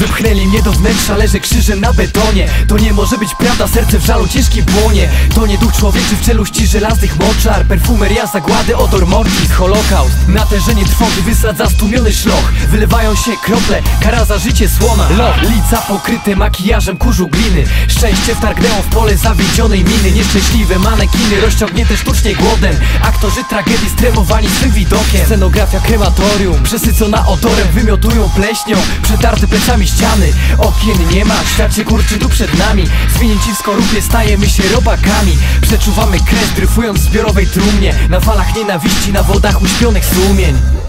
Wypchnęli mnie do wnętrza, leżę krzyżem na betonie. To nie może być prawda, serce w żalu ciężkim płonie. To nie duch człowieczy w czeluści żelaznych moczar. Perfumeria zagłady, odor mortis, holokaust Natężenie trwogi wysadza stłumiony szloch. Wylewają się krople, kara za życie słona Loch, lica pokryte makijażem kurzu gliny. Szczęście wtargnęło w pole zawiedzionej miny. Nieszczęśliwe manekiny rozciągnięte sztucznie głodem. Aktorzy tragedii stremowani swym widokiem. Scenografia krematorium, przesycona odorem Wymiotują pleśnią, przetarte plecami ściany. Okien nie ma, świat się kurczy tu przed nami. Zwinięci w skorupie stajemy się robakami. Przeczuwamy krew, dryfując w zbiorowej trumnie. Na falach nienawiści, na wodach uśpionych sumień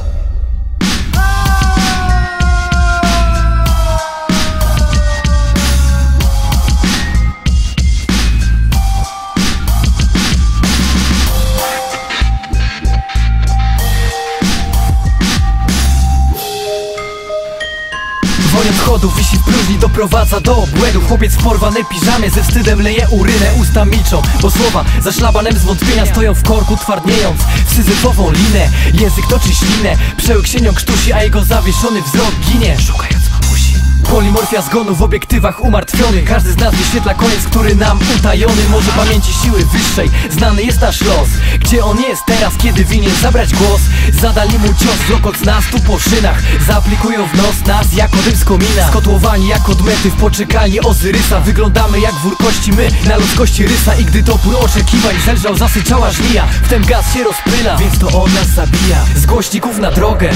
Woń odchodów wisi w próżni doprowadza do obłędu Chłopiec w porwanej piżamie ze wstydem leje urynę Usta milczą, bo słowa za szlabanem zwątpienia Stoją w korku twardniejąc w syzyfową linę. Język toczy ślinę, przełyk sienią krztusi A jego zawieszony wzrok ginie. Szukając Polimorfia zgonu w obiektywach umartwionych. Każdy z nas wyświetla koniec, który nam utajony. Może pamięci siły wyższej, znany jest nasz los. Gdzie on jest teraz, kiedy winien zabrać głos? Zadali mu cios, wlokąc nas tu po szynach Zaaplikują w nos nas jako dym z komina. Skotłowani jak odmety w poczekalni Ozyrysa. Wyglądamy jak kości my na ludzkości rysa. I gdy topór oczekiwań zelżał zasyczała żmija. Wtem gaz się rozpyla, więc to on nas zabija. Z głośników na drogę